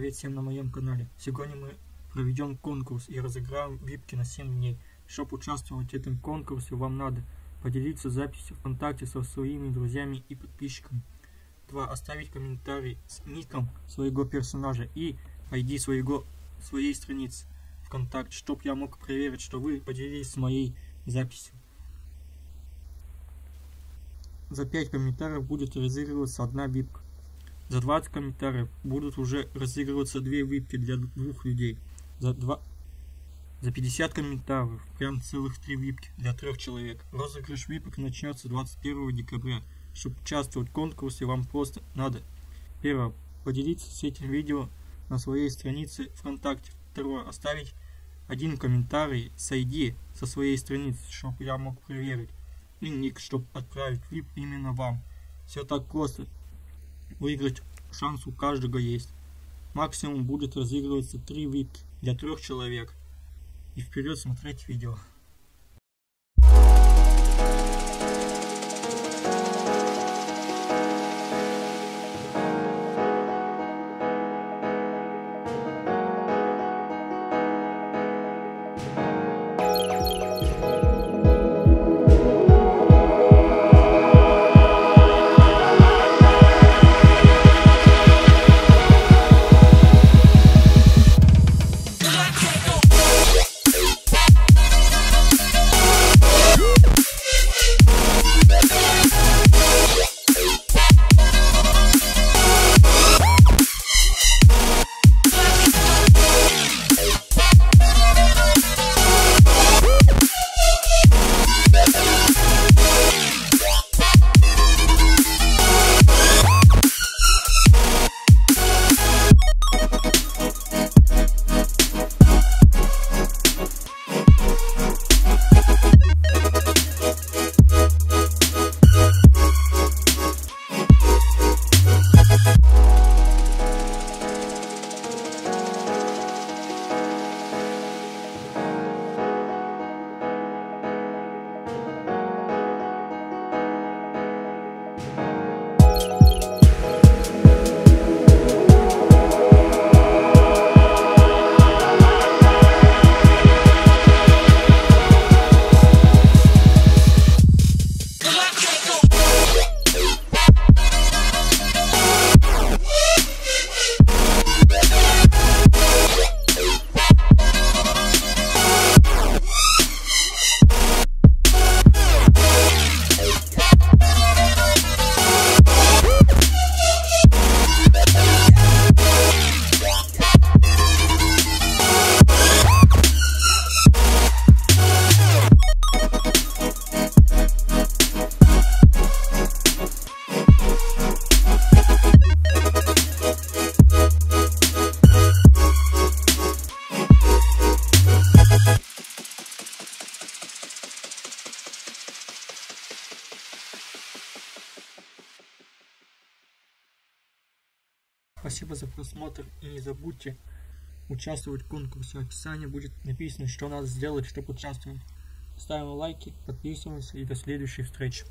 привет всем на моем канале. Сегодня мы проведем конкурс и разыграем випки на 7 дней. Чтобы участвовать в этом конкурсе, вам надо поделиться записью ВКонтакте со своими друзьями и подписчиками. 2. Оставить комментарий с ником своего персонажа и ID своего, своей страницы ВКонтакте, чтобы я мог проверить, что вы поделились с моей записью. За 5 комментариев будет разыгрываться одна випка. За 20 комментариев будут уже разыгрываться две випки для двух людей. За, 2... За 50 комментариев прям целых три випки для трех человек. Розыгрыш випок начнется 21 декабря. Чтобы участвовать в конкурсе, вам просто надо первое поделиться с этим видео на своей странице ВКонтакте. Второе оставить один комментарий с ID со своей страницы, чтобы я мог проверить. И ник, чтобы отправить вип именно вам. Все так просто. Выиграть шанс у каждого есть. Максимум будет разыгрываться 3 випки для трех человек. И вперед смотреть видео. Спасибо за просмотр и не забудьте участвовать в конкурсе. В описании будет написано, что надо сделать, чтобы участвовать. Ставим лайки, подписываемся и до следующей встречи.